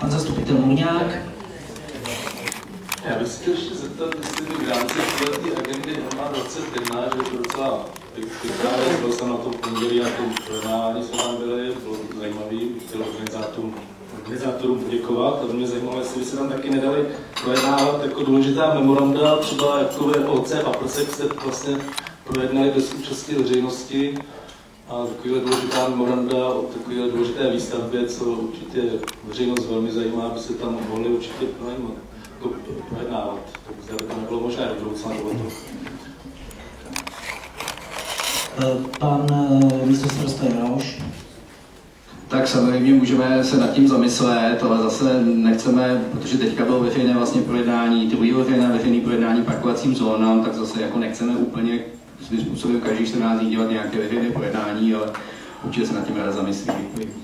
Pan zastupitel Muňák. Já bych se ještě zeptat, jestli by v rámci té agendy HMA 21, že to docela pěkná věc, byl jsem na tom pondělí a tom projednávání jsme tam byli, bylo zajímavý, chtěl organizátorům, organizátorům poděkovat a mě zajímalo, jestli by se tam taky nedali projednávat jako důležitá memoranda, třeba jako OC a PRSEK jste vlastně projednali bez účasti veřejnosti a takovýhle důležitá memoranda o takovéhle důležité výstavbě, co určitě veřejnost velmi zajímá, aby se tam mohli určitě to projednávat. To by nebylo možné do budoucna to. Pan místo starosta Jaroš. Tak samozřejmě můžeme se nad tím zamyslet, ale zase nechceme, protože teďka bylo veřejné vlastně projednání, druhý veřejné veřejné projednání parkovacím zónám, tak zase jako nechceme úplně svým způsobem každý 14 dní dělat nějaké veřejné projednání, ale určitě se nad tím rád zamyslím. Děkuji.